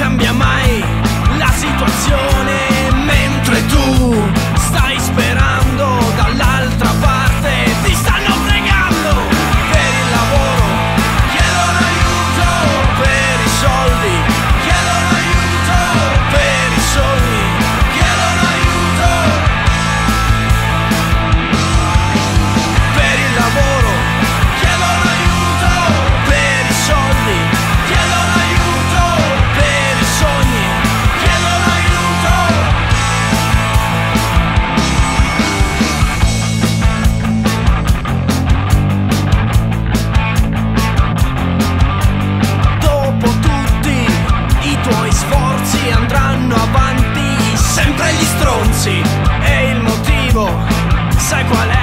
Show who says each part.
Speaker 1: 완벽한 qual é.